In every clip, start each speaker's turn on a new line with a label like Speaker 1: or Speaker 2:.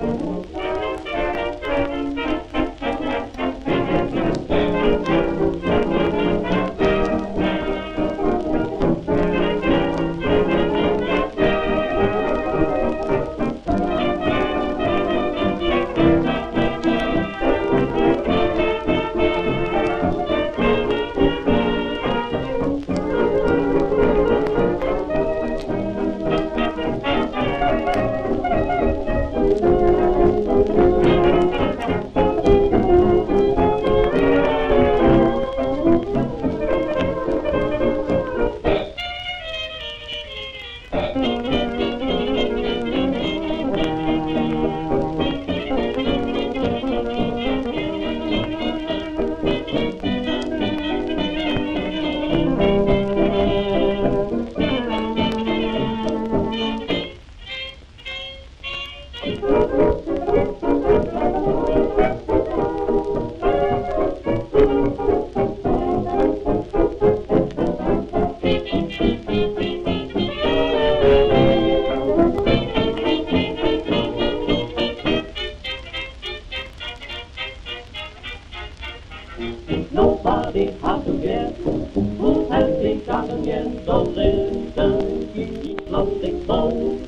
Speaker 1: Música Ah, Música Nobody how to get who has been shot again. So listen, keep lovely bow.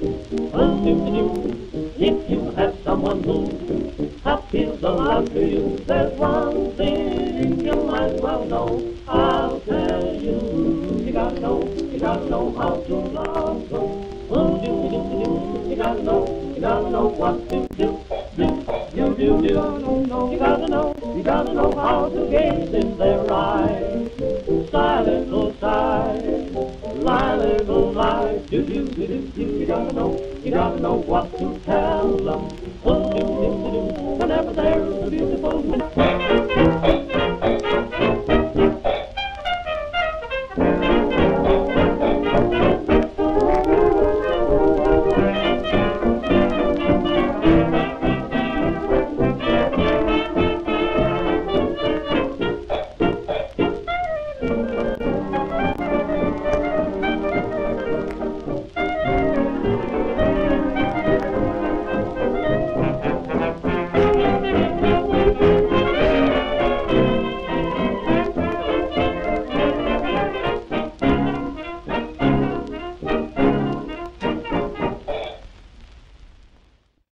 Speaker 1: Oh, do do If you have someone who feels a lot to you, there's one thing you might well know. I'll tell you, you gotta know, you gotta know how to love. Oh, do do do You gotta know, you gotta know what to do. Do you do do? You gotta know. You gotta know how to gaze in their eyes. Silent or sigh, lie little lie. Do do do do do. You gotta know, you gotta know what to tell them. Oh, do do do do. Whenever there's a beautiful.